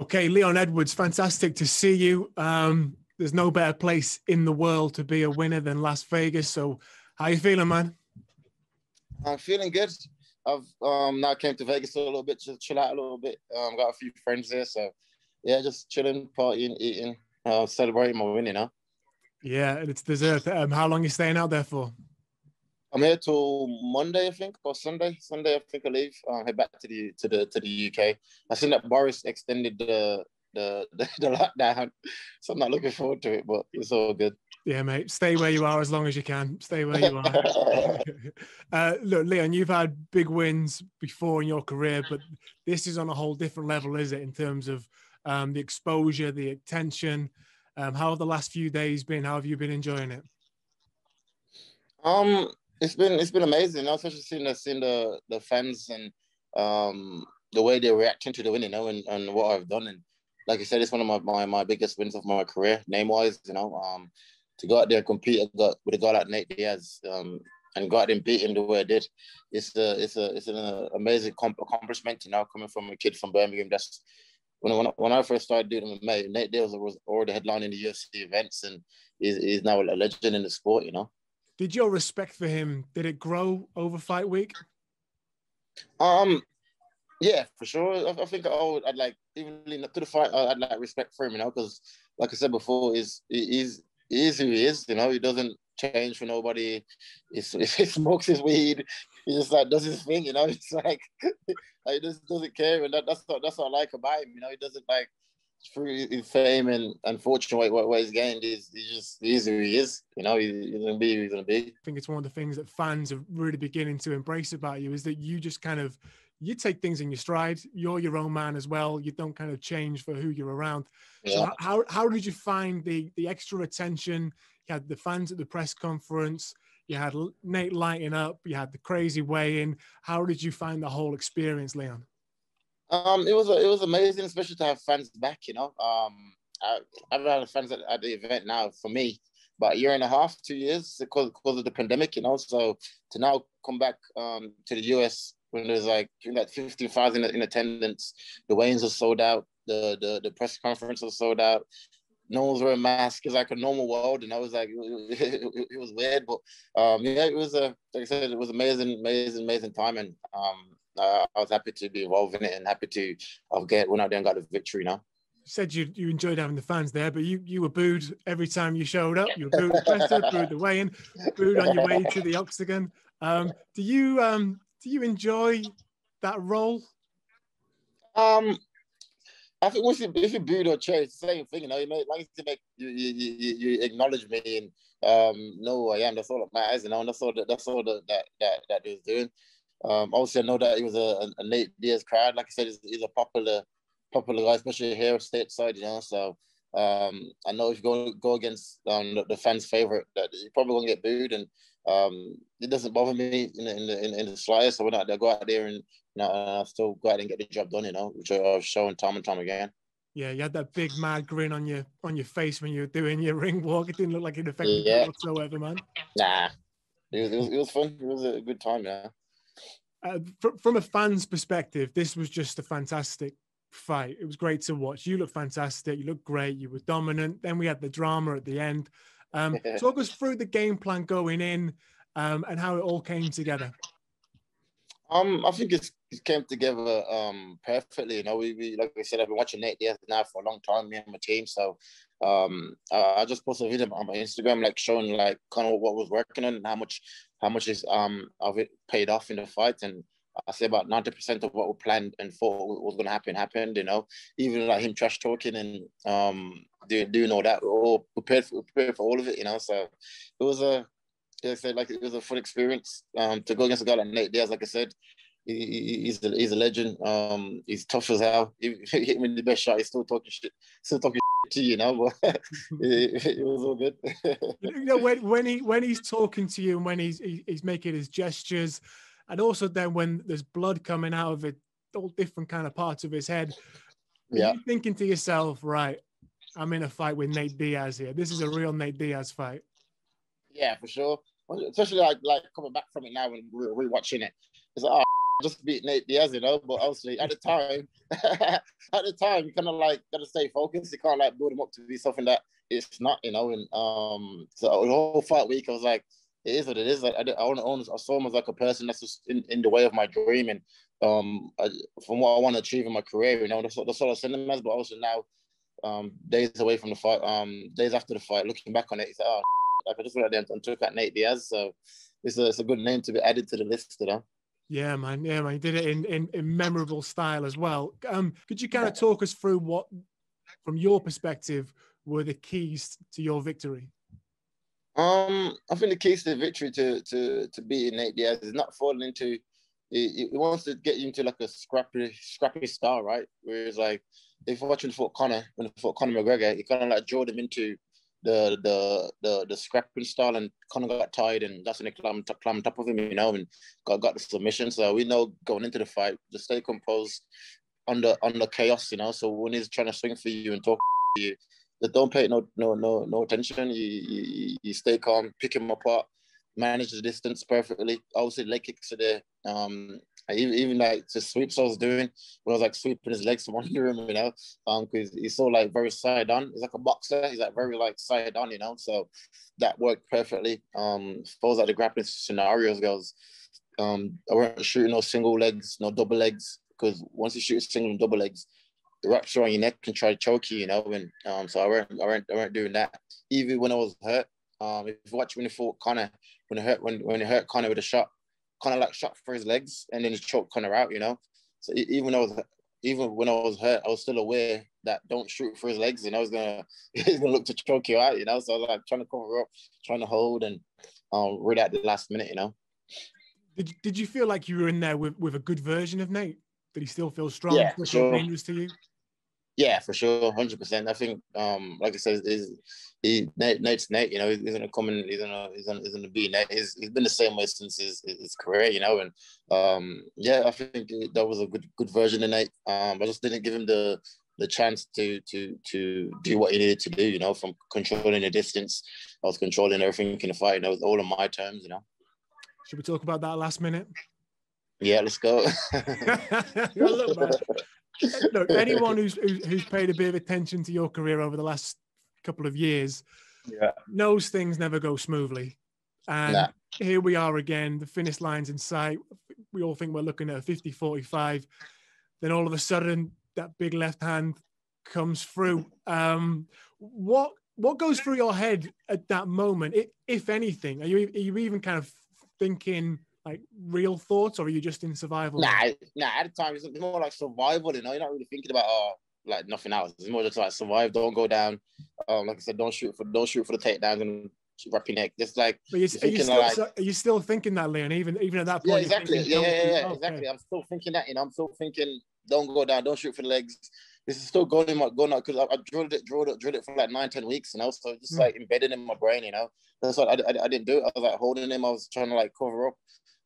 Okay, Leon Edwards, fantastic to see you. Um, there's no better place in the world to be a winner than Las Vegas. So, how you feeling, man? I'm feeling good. I've um, now came to Vegas a little bit to chill out a little bit. Um, got a few friends there, so yeah, just chilling, partying, eating, uh, celebrating my win, you know. Yeah, and it's deserved. Um, how long are you staying out there for? I'm here till Monday, I think, or Sunday. Sunday, I think I leave. Uh, head back to the to the to the UK. I seen that Boris extended the the the, the lockdown, so I'm not looking forward to it, but it's all good. Yeah, mate. Stay where you are as long as you can. Stay where you are. uh, look, Leon, you've had big wins before in your career, but this is on a whole different level, is it? In terms of um, the exposure, the attention. Um, how have the last few days been? How have you been enjoying it? Um, it's been it's been amazing. I especially seeing the seeing the the fans and um the way they're reacting to the win, you know, and, and what I've done. And like I said, it's one of my, my, my biggest wins of my career, name wise, you know. Um to go out there and compete got, with a guy like Nate Diaz, um, and go out and beat him the way I did. It's a it's a it's an amazing accomplishment, you know, coming from a kid from Birmingham. That's when when, when I first started doing MMA, Nate Diaz was already headlining the UFC events, and he's, he's now a legend in the sport, you know. Did your respect for him did it grow over fight week? Um, yeah, for sure. I, I think I would, I'd like even to the fight, I'd like respect for him, you know, because like I said before, is he is who he is. You know, he doesn't change for nobody. He's, if he smokes his weed, he just like does his thing. You know, it's like, like he just doesn't care, and that, that's what that's what I like about him. You know, he doesn't like through his fame and unfortunately what, what he's gained is he's just he's who he is. You know, he's, he's gonna be who he's gonna be. I think it's one of the things that fans are really beginning to embrace about you is that you just kind of you take things in your stride. You're your own man as well. You don't kind of change for who you're around. Yeah. So how how did you find the the extra attention? You had the fans at the press conference. You had Nate lighting up. You had the crazy weigh-in. How did you find the whole experience, Leon? Um, it was it was amazing, especially to have fans back. You know, um, I, I've had fans at, at, the event now for me, about a year and a half, two years because because of the pandemic. You know, so to now come back um to the US when there's like like fifteen thousand in attendance, the weigh-ins are sold out, the the the press conference was sold out. No one's wearing masks. It's like a normal world, and I was like, it, it, it was weird, but um, yeah, it was a like I said, it was amazing, amazing, amazing time, and um, uh, I was happy to be involved in it and happy to get out there and got the victory now. You said you you enjoyed having the fans there, but you you were booed every time you showed up. You were booed the presser, booed the weigh-in, booed on your way to the octagon. Um, do you um do you enjoy that role? Um, I think once you, if you booed or cheer, it's the same thing. You know, you know, like to make you, you, you, you acknowledge me and um know who I am. That's all that matters. You know, and that's all that that's all that that that, that is doing. Um, obviously, I know that he was a, a Nate Diaz crowd. Like I said, he's, he's, a popular popular guy, especially here stateside. You know, so um, I know if you go go against um, the, the fans' favorite, that you're probably gonna get booed, and um, it doesn't bother me in the in the, in, in the slightest. So we're not. They go out there and you know, uh, still go out and get the job done. You know, which I've shown time and time again. Yeah, you had that big mad grin on your on your face when you were doing your ring walk. It didn't look like it affected yeah. you whatsoever, man. Nah, it was, it was, it was fun. It was a good time, yeah uh, fr- from a fan's perspective, this was just a fantastic fight. It was great to watch. You look fantastic. You look great. You were dominant. Then we had the drama at the end. Um, talk us through the game plan going in um, and how it all came together. Um, I think it's, it came together um perfectly. You know, we, we like I said, I've been watching Nate Diaz now for a long time, me and my team. So um, I, I just posted a video on my Instagram, like showing like kind of what was working on and how much how much is um of it paid off in the fight and I say about 90% of what we planned and thought was going to happen happened, you know, even like him trash talking and um, doing, doing all that, we're all prepared for, prepared for all of it, you know. So it was a, I said, like it was a fun experience um, to go against a guy like Nate Diaz. Like I said, he, he's, a, he's a legend. Um, he's tough as hell. He hit me in the best shot. He's still talking shit, still talking shit to you, know, but it, it, was all good. you know, when, when, he, when he's talking to you and when he's, he's making his gestures, and also then when there's blood coming out of it, all different kind of parts of his head. Yeah. thinking to yourself, right, I'm in a fight with Nate Diaz here. This is a real Nate Diaz fight. Yeah, for sure. Especially like like coming back from it now and re- rewatching it. It's like, oh, just beat Nate Diaz, you know. But obviously, at the time, at the time, you kind of like gotta stay focused. You can't like build him up to be something that it's not, you know. And um, so the whole fight week, I was like, it is what it is. Like, I, I, I, I saw him as like a person that's just in, in the way of my dream and um, I, from what I want to achieve in my career. You know, that's, that's what I seen him as. But also now, um, days away from the fight, um, days after the fight, looking back on it, it's like, oh, I just there and took out Nate Diaz. So it's a, it's a good name to be added to the list, you know. Yeah, man. Yeah, man. You did it in, in, in memorable style as well. Um, could you kind of talk us through what, from your perspective, were the keys to your victory? Um, I think the keys to victory to to to beating Nate Diaz is not falling into. It, it wants to get you into like a scrappy scrappy style, right? Whereas like if you're watching fought Conor when he fought Conor McGregor, it kind of like drew him into the the the the scrapping style, and Conor got tired, and that's when they climbed, climbed top of him, you know, and got got the submission. So we know going into the fight, just stay composed under under chaos, you know. So when he's trying to swing for you and talk to you, don't pay no no no no attention. You you, you stay calm, pick him apart, manage the distance perfectly. Obviously, leg kicks are there. Um, Even, even like the sweeps I was doing when I was like sweeping his legs from under him, you know, um, because he's so like very side on. He's like a boxer. He's like very like side on, you know. So that worked perfectly. Um, as far as like the grappling scenarios goes, um, I weren't shooting no single legs, no double legs, because once you shoot single and double legs, the wraps around your neck and try to choke you, you know. And um, so I weren't, I weren't, I weren't doing that. Even when I was hurt, um, if you watch when he fought Conor, when it hurt, when when it hurt Conor with a shot, kind of like shot for his legs and then he choked Conor out, you know. So even when I was even when I was hurt, I was still aware that don't shoot for his legs, and I was gonna he's gonna look to choke you out, you know. So I was like trying to cover up, trying to hold, and um, right at the last minute, you know. Did Did you feel like you were in there with with a good version of Nate? Did he still feel strong? Yeah, still sure. dangerous to you? Yeah, for sure, hundred percent. I think, um, like I said, is he Nate, Nate's Nate. You know, he's gonna come in. He's gonna he's gonna, he's gonna be Nate. He's, he's been the same way since his, his career. You know, and um, yeah, I think that was a good good version of Nate. Um, I just didn't give him the the chance to to to do what he needed to do. You know, from controlling the distance, I was controlling everything in the fight. And it was all on my terms. You know. Should we talk about that last minute? Yeah, let's go. look, look, anyone who's who's paid a bit of attention to your career over the last couple of years yeah. knows things never go smoothly. And nah. here we are again, the finish line's in sight. We all think we're looking at a 50 45. Then all of a sudden, that big left hand comes through. Um, what what goes through your head at that moment, if anything? Are you are you even kind of thinking like real thoughts, or are you just in survival? Nah, nah. At the time, it's more like survival. You know, you're not really thinking about oh, like nothing else. It's more just like survive, don't go down. Um, like I said, don't shoot for don't shoot for the takedowns and wrap your neck. Just like but you're, you're, you still, like, are you still thinking that, Leon? Even even at that point, yeah, exactly, thinking, yeah, yeah, yeah, exactly. I'm still thinking that. You know, I'm still thinking, don't go down, don't shoot for the legs. This is still going my going out because I, I drilled it, drilled it, drilled it for like nine, ten weeks, you know. So just mm. like embedded in my brain, you know. That's what I, I, I didn't do. It. I was like holding him. I was trying to like cover up.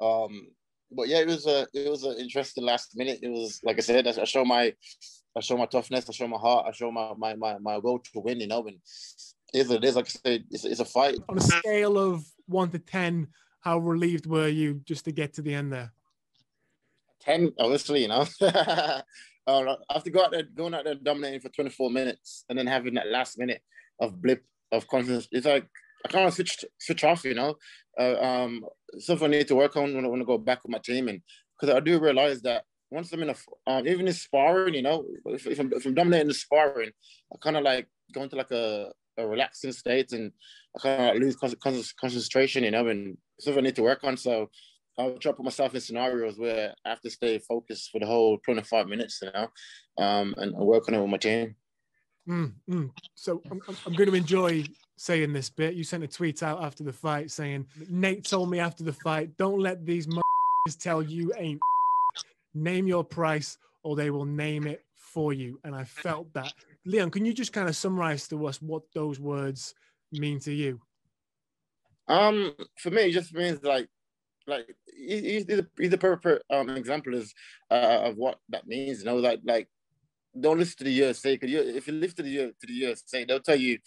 Um, but yeah, it was a it was an interesting last minute. It was like I said, I show my I show my toughness, I show my heart, I show my my my, my will to win. You know, and it's it is like I said, it's, it's a fight. On a scale of one to ten, how relieved were you just to get to the end there? Ten, honestly, you know. uh, after go out there, going out there dominating for 24 minutes and then having that last minute of blip of confidence, it's like I of switch switch off, you know. Uh, um, something I need to work on when I want to go back with my team, and because I do realize that once I'm in a um, even in sparring, you know, if, if, I'm, if I'm dominating the sparring, I kind of like go into like a, a relaxing state, and I kind of lose con- concentration, you know, and something I need to work on. So I'll try to put myself in scenarios where I have to stay focused for the whole 25 minutes, you know, um, and work on it with my team. Mm, mm. So I'm, I'm going to enjoy saying this bit. You sent a tweet out after the fight saying, Nate told me after the fight, don't let these tell you ain't name your price or they will name it for you. And I felt that. Leon, can you just kind of summarize to us what those words mean to you? Um, for me, it just means like, like he's the, he's the perfect um, example is uh, of what that means. You know, like like don't listen to the USA because if you listen to the to the USA, they'll tell you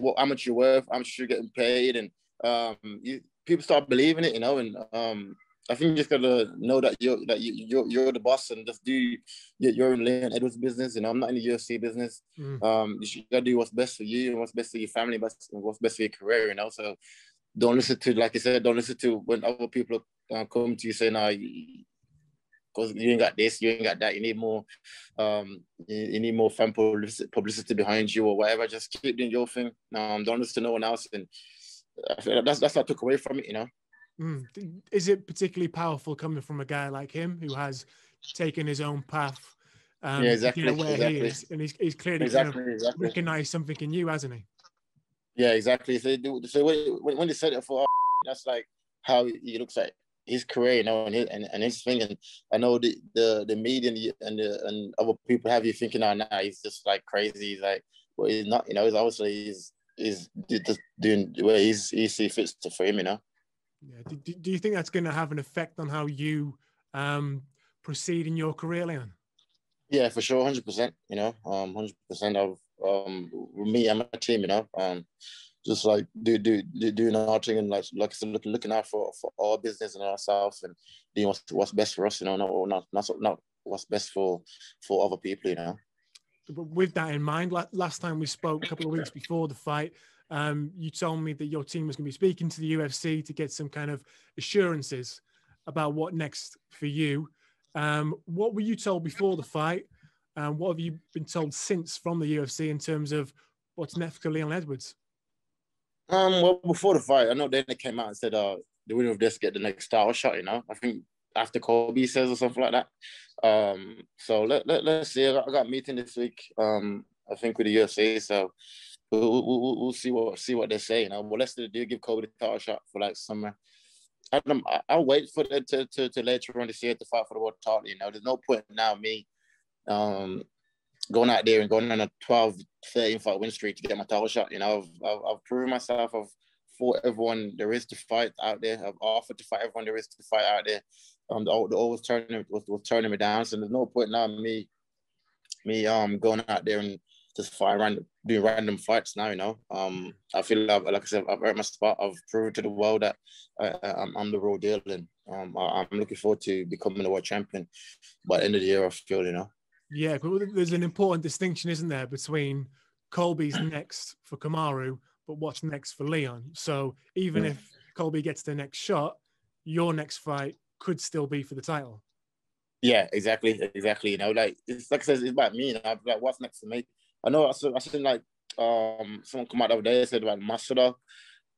what how much you're worth, how much you're getting paid, and um, you, people start believing it, you know. And um, I think you just gotta know that you're that you, you're you're the boss and just do your own Leon Edwards business. You know, I'm not in the UFC business. Mm. Um, you gotta do what's best for you and what's best for your family, but what's best for your career. You know, so don't listen to like you said. Don't listen to when other people uh, come to you saying, "Nah, because you ain't got this, you ain't got that. You need more, um, you, you need more fan publicity behind you or whatever. Just keep doing your thing. Um, don't listen to no one else, and that's that's what I took away from it. You know. Mm. Is it particularly powerful coming from a guy like him who has taken his own path? Um, yeah, exactly. You know, where exactly. he is, and he's, he's clearly exactly, kind of exactly. recognized something in you, hasn't he? Yeah, exactly. So, so when, when they said it for, that's like how he looks like his career, you know, and his, and, and his thing. And I know the the the media and the and other people have you thinking, oh, nah, he's just like crazy. He's like, well, he's not. You know, he's obviously he's he's just doing where he's he see fits to for him. You know. Yeah. Do, do you think that's going to have an effect on how you um, proceed in your career, Leon? Yeah, for sure, hundred percent. You know, um, hundred percent of um me and my team. You know, um, just like do do, do doing our thing and like like I said, looking out for, for our business and ourselves and doing what's what's best for us, you know, not not not not what's best for for other people, you know. With that in mind, last time we spoke a couple of weeks before the fight, um, you told me that your team was going to be speaking to the UFC to get some kind of assurances about what next for you. Um, what were you told before the fight? What have you been told since from the UFC in terms of what's next for Leon Edwards? Um, well, before the fight, I know then they came out and said, uh, the winner of this get the next title shot, you know. I think after Colby says or something like that. Um, so let, let, let's see. I got, I got a meeting this week, um, I think with the UFC, so we'll, we'll, we'll see what see what they say, you know. But let's do give Colby the title shot for like summer. I I'll wait for them to, to, to later on this year to fight for the world title, you know. There's no point now me um, going out there and going on a 12, 13 fight win streak to get my title shot. You know, I've, I've, I've proven myself. I've fought everyone there is to fight out there. I've offered to fight everyone there is to fight out there. Um, the, the always turning was, was turning me down. So there's no point now me me um going out there and just fight random doing random fights now. You know, um, I feel like, like I said, I've earned my spot. I've proven to the world that I, I'm, I'm the real deal, and um, I, am looking forward to becoming the world champion by the end of the year. I feel, you know. Yeah, but there's an important distinction, isn't there, between Colby's next for Kamaru, but what's next for Leon. So even yeah. if Colby gets the next shot, your next fight could still be for the title. Yeah, exactly, exactly. You know, like it's like I said, it's about me. You know, like what's next for me. I know I said, I said like um someone come out the other day said about Masvidal.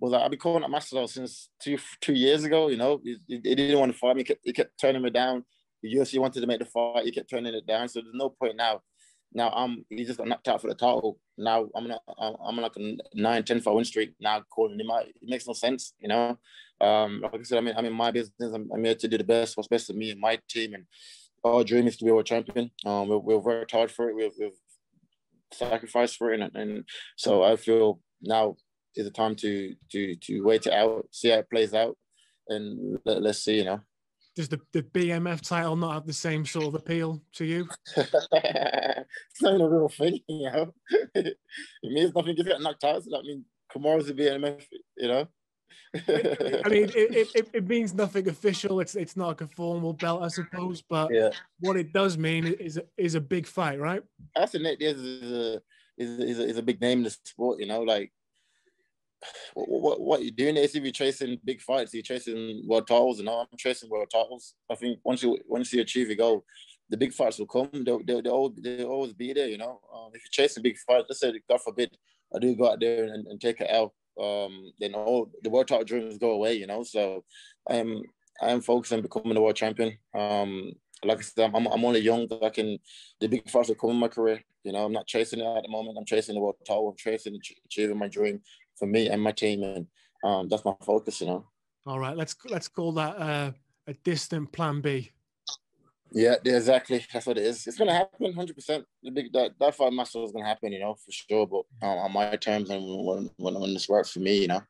Was like, I've been calling up Masvidal since two two years ago. You know, he didn't want to fight me. He kept, he kept turning me down the UFC wanted to make the fight, he kept turning it down. So there's no point now. Now I'm he just got knocked out for the title. Now I'm not I'm like a nine, 10 fight win streak. Now calling him out, it makes no sense, you know. Um, like I said, I mean, I'm in my business. I'm, I'm here to do the best, what's best for me and my team. And our dream is to be a champion. Um, we, we've worked hard for it. We've, we've sacrificed for it, and, and so I feel now is the time to to to wait it out, see how it plays out, and let, let's see, you know does the, the BMF title not have the same sort of appeal to you? it's not a real thing, you know. it means nothing. If you get knocked out, that means Kamaru's a BMF, you know. I mean, it, it, it means nothing official. It's it's not like a formal belt, I suppose. But yeah. what it does mean is is a big fight, right? That's the Nate Diaz is a, is a, is a, is a big name in the sport. You know, like what, what, what you're doing is if you're chasing big fights, you're chasing world titles, and I'm chasing world titles. I think once you once you achieve your goal, the big fights will come. They'll they'll, they'll, always, they'll always be there. You know, um, if you're chasing big fights, let's say God forbid I do go out there and, and take it out, um, then all the world title dreams go away. You know, so I'm I'm focused on becoming the world champion. Um, like I said, I'm, I'm only young. I can the big fights will come in my career. You know, I'm not chasing it at the moment. I'm chasing the world title. I'm chasing achieving my dream for me and my team, and um, that's my focus. You know. All right, let's let's call that uh, a distant plan B. Yeah, exactly. That's what it is. It's gonna happen, hundred percent. The big that that fight master is gonna happen, you know, for sure. But um, on my terms and when, when when this works for me, you know.